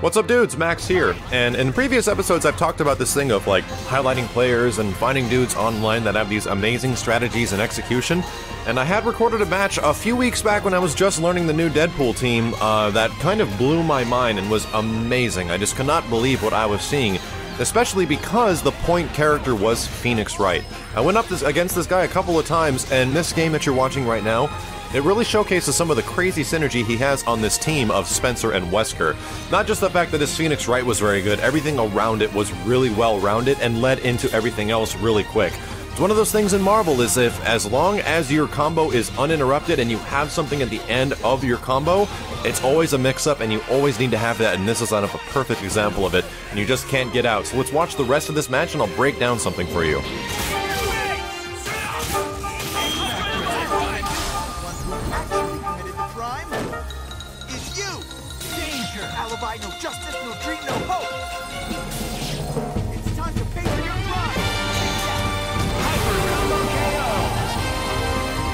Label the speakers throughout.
Speaker 1: What's up, dudes? Max here. And in previous episodes, I've talked about this thing of like highlighting players and finding dudes online that have these amazing strategies and execution. And I had recorded a match a few weeks back when I was just learning the new Deadpool team uh, that kind of blew my mind and was amazing. I just could not believe what I was seeing. Especially because the point character was Phoenix Wright. I went up this, against this guy a couple of times, and this game that you're watching right now it really showcases some of the crazy synergy he has on this team of Spencer and Wesker. Not just the fact that his Phoenix Wright was very good, everything around it was really well rounded and led into everything else really quick. It's one of those things in Marvel is if as long as your combo is uninterrupted and you have something at the end of your combo, it's always a mix up and you always need to have that and this is kind of a perfect example of it and you just can't get out. So let's watch the rest of this match and I'll break down something for you.
Speaker 2: Crime is you! Danger! Alibi, no justice, no dream, no hope!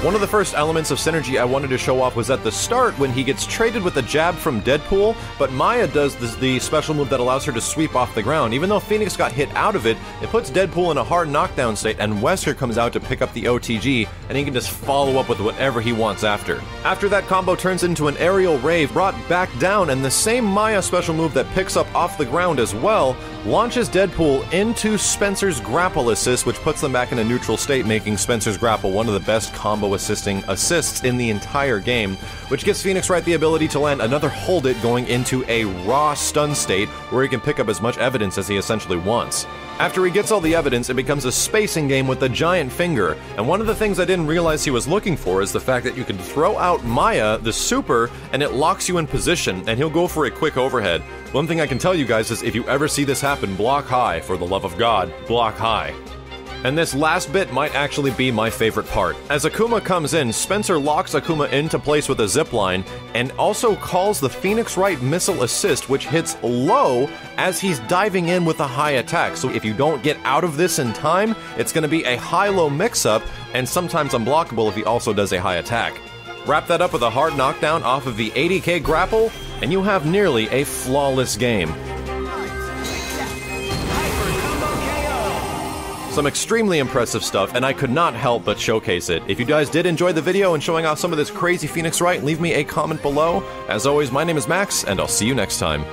Speaker 1: One of the first elements of synergy I wanted to show off was at the start when he gets traded with a jab from Deadpool, but Maya does this, the special move that allows her to sweep off the ground. Even though Phoenix got hit out of it, it puts Deadpool in a hard knockdown state, and Wesker comes out to pick up the OTG, and he can just follow up with whatever he wants after. After that combo turns into an aerial rave brought back down, and the same Maya special move that picks up off the ground as well launches Deadpool into Spencer's grapple assist, which puts them back in a neutral state, making Spencer's grapple one of the best combo assisting assists in the entire game, which gives Phoenix Wright the ability to land another hold it going into a raw stun state where he can pick up as much evidence as he essentially wants. After he gets all the evidence, it becomes a spacing game with the giant finger, and one of the things I didn't realize he was looking for is the fact that you can throw out Maya, the super, and it locks you in position, and he'll go for a quick overhead. One thing I can tell you guys is if you ever see this happen, block high, for the love of God, block high. And this last bit might actually be my favorite part. As Akuma comes in, Spencer locks Akuma into place with a zipline and also calls the Phoenix Wright missile assist, which hits low as he's diving in with a high attack. So if you don't get out of this in time, it's going to be a high low mix up and sometimes unblockable if he also does a high attack. Wrap that up with a hard knockdown off of the 80k grapple, and you have nearly a flawless game. Some extremely impressive stuff, and I could not help but showcase it. If you guys did enjoy the video and showing off some of this crazy Phoenix Wright, leave me a comment below. As always, my name is Max, and I'll see you next time.